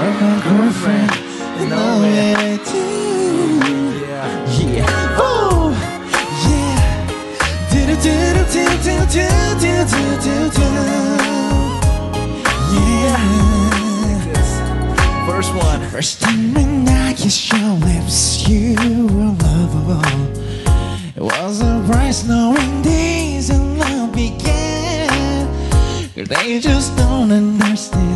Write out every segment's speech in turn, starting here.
my girlfriend. And all I do. Yeah. Oh, yeah. Do do do do do do do do do do. Yeah. First one. First time when I kissed your lips, you were lovable. It was a price knowing days and love began. They just don't understand,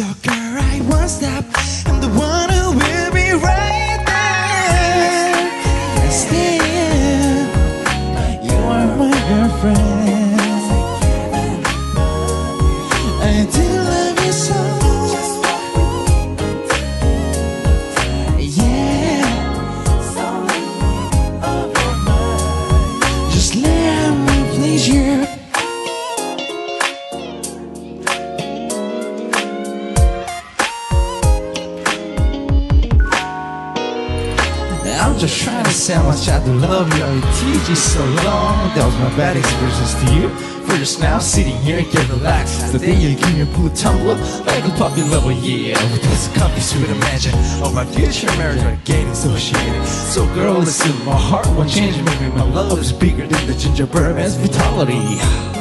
I won't stop. I'm the one who will be right there. Still, you are my girlfriend. I'm just trying to say how much I do love you. I teach you so long. That was my bad experiences to you. For just now, sitting here and get relaxed. The day you give me a blue tumbler, like a puppy level, yeah. With this comfy sweet imagine of my future marriage, we're getting associated. So, girl, listen, my heart won't change. Maybe my love is bigger than the gingerbread man's vitality.